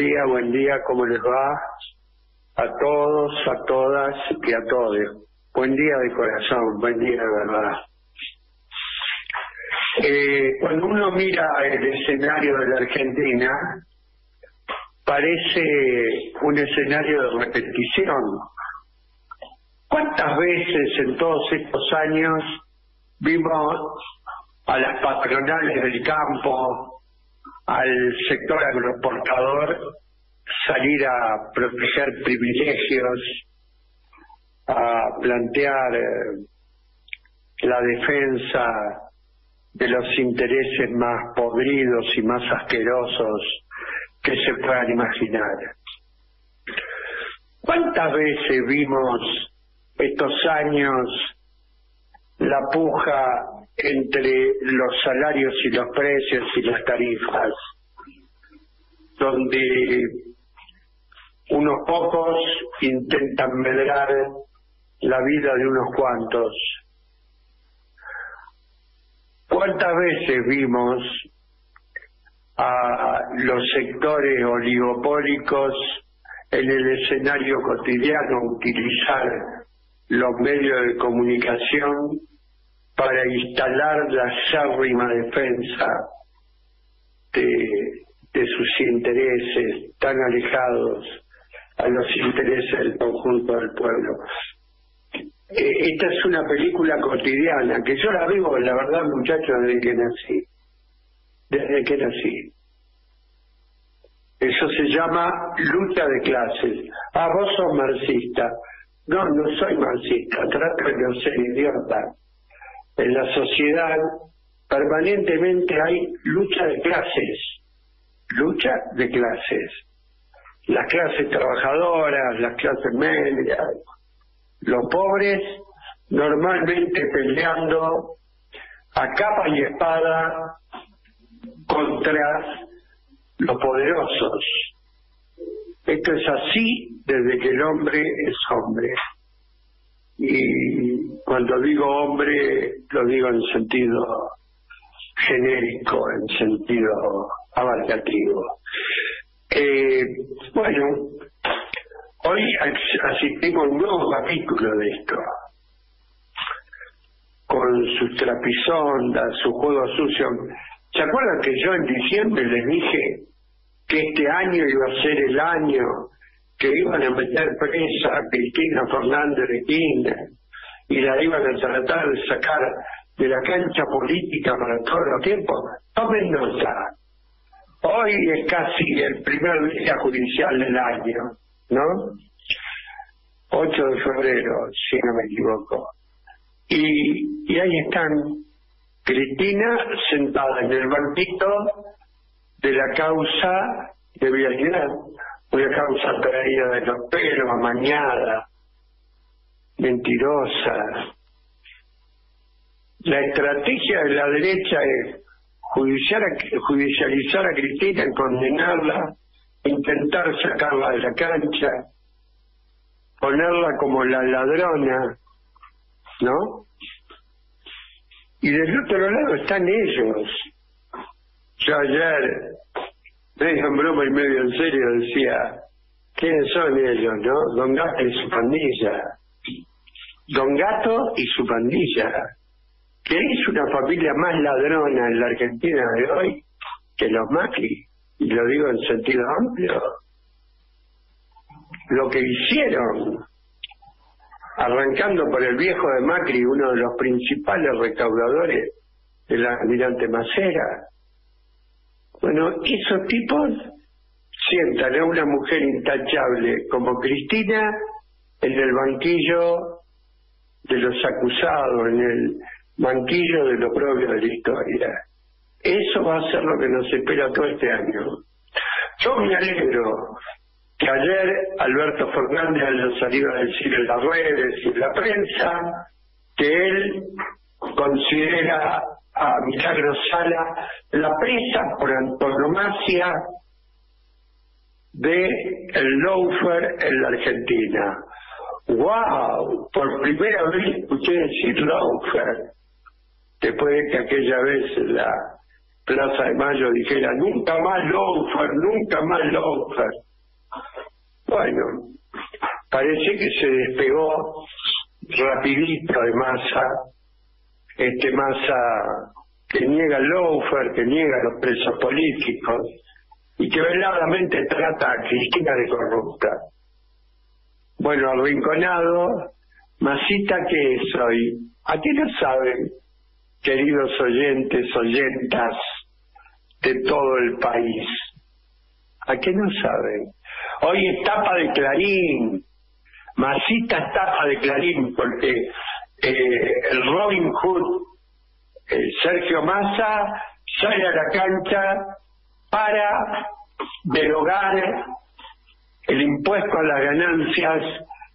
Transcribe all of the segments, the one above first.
día, buen día, ¿cómo les va? A todos, a todas y a todos. Buen día de corazón, buen día de verdad. Eh, cuando uno mira el escenario de la Argentina, parece un escenario de repetición. ¿Cuántas veces en todos estos años vimos a las patronales del campo, al sector agroportador salir a proteger privilegios, a plantear eh, la defensa de los intereses más podridos y más asquerosos que se puedan imaginar. ¿Cuántas veces vimos estos años la puja entre los salarios y los precios y las tarifas, donde unos pocos intentan medrar la vida de unos cuantos. ¿Cuántas veces vimos a los sectores oligopólicos en el escenario cotidiano utilizar los medios de comunicación para instalar la sárrima defensa de, sus intereses tan alejados a los intereses del conjunto del pueblo. Eh, esta es una película cotidiana que yo la vivo, la verdad, muchachos, desde que nací. Desde que nací. Eso se llama lucha de clases. Ah, vos sos marxista. No, no soy marxista, trato de ser idiota en la sociedad permanentemente hay lucha de clases, lucha de clases. Las clases trabajadoras, las clases medias, los pobres normalmente peleando a capa y espada contra los poderosos. Esto es así desde que el hombre es hombre. Y cuando digo hombre, lo digo en sentido genérico, en sentido abarcativo. Eh, bueno, hoy asistimos a un nuevo capítulo de esto, con sus trapisondas, su juego sucio. ¿Se acuerdan que yo en diciembre les dije que este año iba a ser el año que iban a meter presa a Cristina Fernández de Kirchner y la iban a tratar de sacar de la cancha política para todos los tiempos. Tomen nota. Hoy es casi el primer día judicial del año, ¿no? 8 de febrero, si no me equivoco. Y, y ahí están Cristina sentada en el banquito de la causa de vialidad una causa traída de los pelos, amañada, mentirosa. La estrategia de la derecha es judicializar a Cristina, condenarla, intentar sacarla de la cancha, ponerla como la ladrona, ¿no? Y del otro lado están ellos. Yo ayer medio en broma y medio en serio decía, ¿quiénes son ellos, no? Don Gato y su pandilla. Don Gato y su pandilla. Que es una familia más ladrona en la Argentina de hoy que los Macri. Y lo digo en sentido amplio. Lo que hicieron, arrancando por el viejo de Macri, uno de los principales recaudadores del almirante Macera, bueno, esos tipos sientan a una mujer intachable como Cristina en el banquillo de los acusados, en el banquillo de lo propio de la historia. Eso va a ser lo que nos espera todo este año. Yo me alegro que ayer Alberto Fernández haya salido a decir en las redes y en la prensa que él considera a Milagro Sala la presa por antonomasia de el en la Argentina. ¡Wow! Por primera vez escuché decir loafer. Después de que aquella vez la Plaza de Mayo dijera, nunca más loafer, nunca más loafer. Bueno, parece que se despegó rapidito de masa, este masa que niega el loafer, que niega los presos políticos y que veladamente trata a Cristina de corrupta. Bueno, arrinconado, masita que es hoy. ¿A qué lo saben, queridos oyentes, oyentas de todo el país? ¿A qué no saben? Hoy es tapa de Clarín, masita es tapa de Clarín, porque eh, el Robin Hood, Sergio Massa, sale a la cancha para derogar el impuesto a las ganancias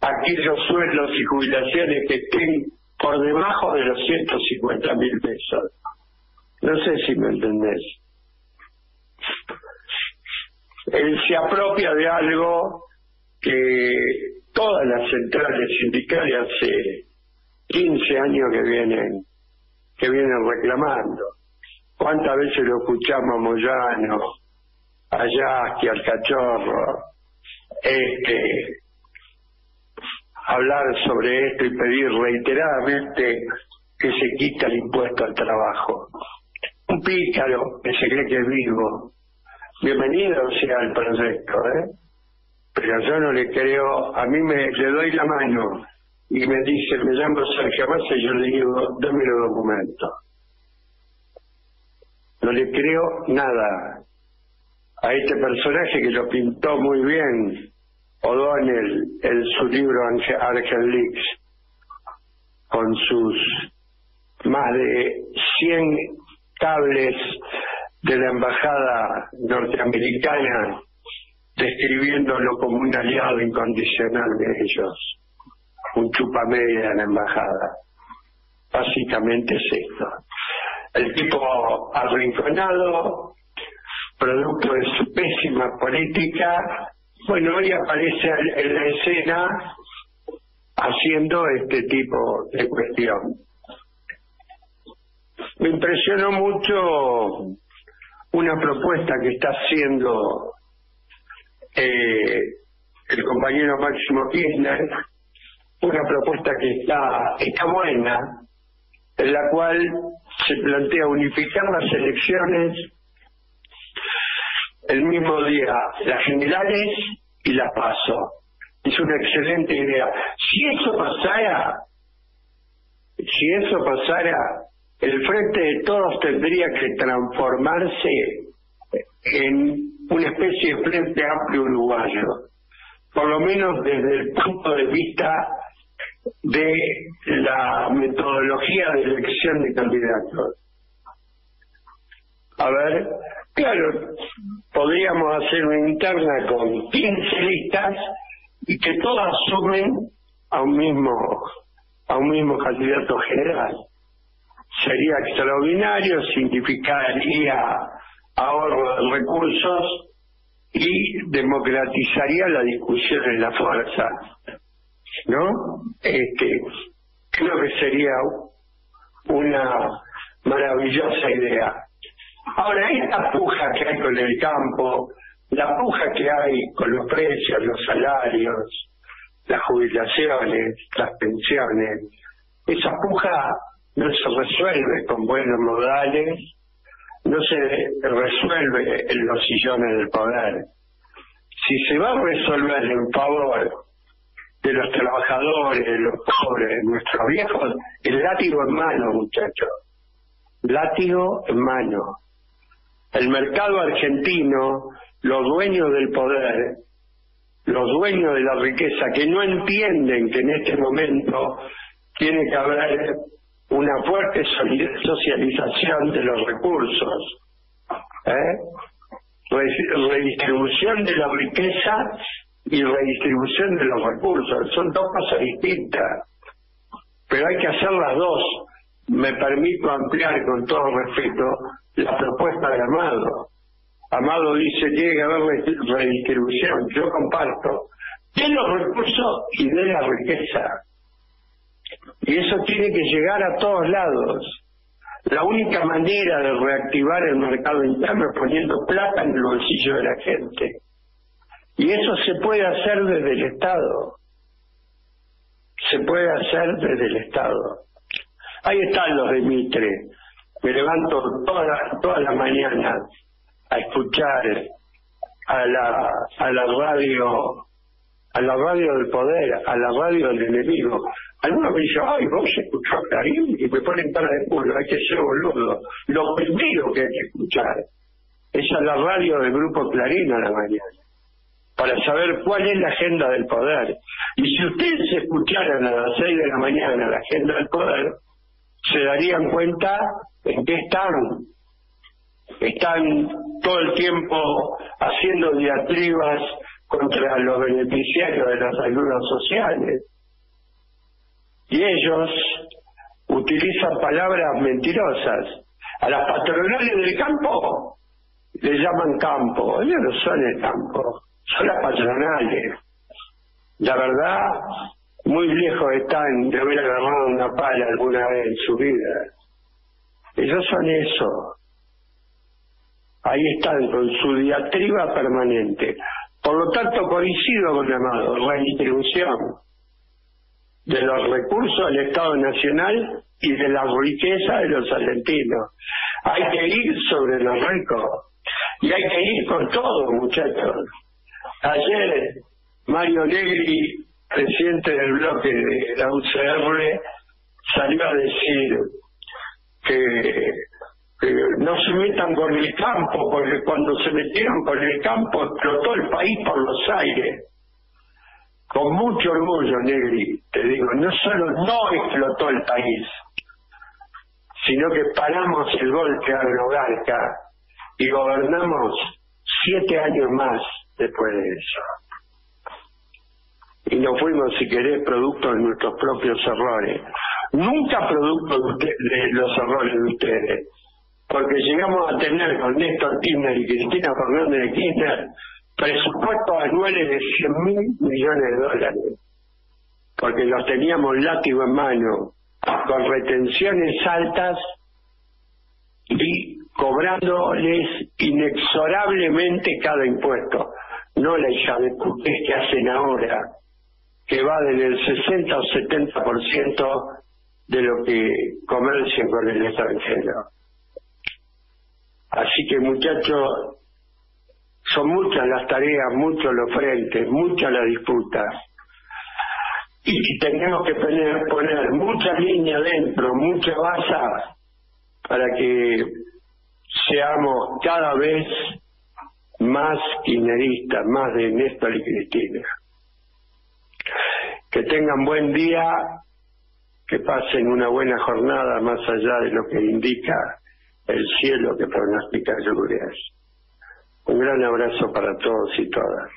aquellos sueldos y jubilaciones que estén por debajo de los 150 mil pesos. No sé si me entendés. Él se apropia de algo que todas las centrales sindicales hace 15 años que vienen que vienen reclamando. ¿Cuántas veces lo escuchamos a Moyano, a Yasky, al Cachorro, este, hablar sobre esto y pedir reiteradamente que se quita el impuesto al trabajo? Un pícaro que se cree que es vivo. Bienvenido sea el proyecto, ¿eh? Pero yo no le creo, a mí me le doy la mano y me dice, me llamo Sergio Massa y yo le digo, dame los documentos. No le creo nada a este personaje que lo pintó muy bien O'Donnell en su libro Argel Leaks, con sus más de 100 cables de la embajada norteamericana describiéndolo como un aliado incondicional de ellos un chupamedia en la embajada. Básicamente es esto. El tipo arrinconado, producto de su pésima política, bueno, hoy aparece en la escena haciendo este tipo de cuestión. Me impresionó mucho una propuesta que está haciendo eh, el compañero Máximo Kirchner, una propuesta que está, está buena, en la cual se plantea unificar las elecciones el mismo día, las generales y las paso. Es una excelente idea. Si eso pasara, si eso pasara, el frente de todos tendría que transformarse en una especie de frente amplio uruguayo, por lo menos desde el punto de vista de la metodología de elección de candidatos. A ver, claro, podríamos hacer una interna con 15 listas y que todas sumen a un mismo a un mismo candidato general. Sería extraordinario, significaría ahorro de recursos y democratizaría la discusión en la fuerza. ¿no? Este, creo que sería una maravillosa idea. Ahora, esta puja que hay con el campo, la puja que hay con los precios, los salarios, las jubilaciones, las pensiones, esa puja no se resuelve con buenos modales, no se resuelve en los sillones del poder. Si se va a resolver en favor de los trabajadores, de los pobres, de nuestros viejos, el látigo en mano, muchachos. Látigo en mano. El mercado argentino, los dueños del poder, los dueños de la riqueza, que no entienden que en este momento tiene que haber una fuerte socialización de los recursos, ¿eh? redistribución de la riqueza y redistribución de los recursos. Son dos cosas distintas, pero hay que hacer las dos. Me permito ampliar con todo respeto la propuesta de Amado. Amado dice tiene que haber redistribución. Yo comparto de los recursos y de la riqueza. Y eso tiene que llegar a todos lados. La única manera de reactivar el mercado interno es poniendo plata en el bolsillo de la gente. Y eso se puede hacer desde el Estado. Se puede hacer desde el Estado. Ahí están los de. Me levanto toda, toda la mañana a escuchar a la, a la radio a la radio del poder, a la radio del enemigo. Algunos me dicen, ay, vos escuchás a Clarín y me ponen cara de culo, hay que ser boludo. Lo primero que hay que escuchar es a la radio del grupo Clarín a la mañana, para saber cuál es la agenda del poder. Y si ustedes escucharan a las seis de la mañana la agenda del poder, se darían cuenta en qué están. Están todo el tiempo haciendo diatribas contra los beneficiarios de las ayudas sociales. Y ellos utilizan palabras mentirosas. A las patronales del campo le llaman campo. Ellos no son el campo, son las patronales. La verdad, muy lejos están de haber agarrado una pala alguna vez en su vida. Ellos son eso. Ahí están con su diatriba permanente. Por lo tanto, coincido con Amado, redistribución de los recursos del Estado Nacional y de la riqueza de los argentinos. Hay que ir sobre los ricos y hay que ir con todo, muchachos. Ayer Mario Negri, presidente del bloque de la UCR, salió a decir que no se metan con el campo, porque cuando se metieron con el campo explotó el país por los aires. Con mucho orgullo, Negri, te digo, no solo no explotó el país, sino que paramos el golpe a Agrogarca y gobernamos siete años más después de eso. Y no fuimos, si querés, producto de nuestros propios errores. Nunca producto de los errores de ustedes. Porque llegamos a tener con Néstor Kirchner y Cristina Fernández de Kirchner presupuestos anuales de 100 mil millones de dólares, porque los teníamos látigo en mano, con retenciones altas y cobrándoles inexorablemente cada impuesto, no la hija de putés que hacen ahora, que va del 60 o 70% de lo que comercian con el extranjero. Así que muchachos, son muchas las tareas, muchos los frentes, muchas las disputas. Y tenemos que poner, poner mucha línea dentro, mucha base para que seamos cada vez más kirchneristas, más de Néstor y Cristina. Que tengan buen día, que pasen una buena jornada más allá de lo que indica el cielo que pronostica lluvias. Un gran abrazo para todos y todas.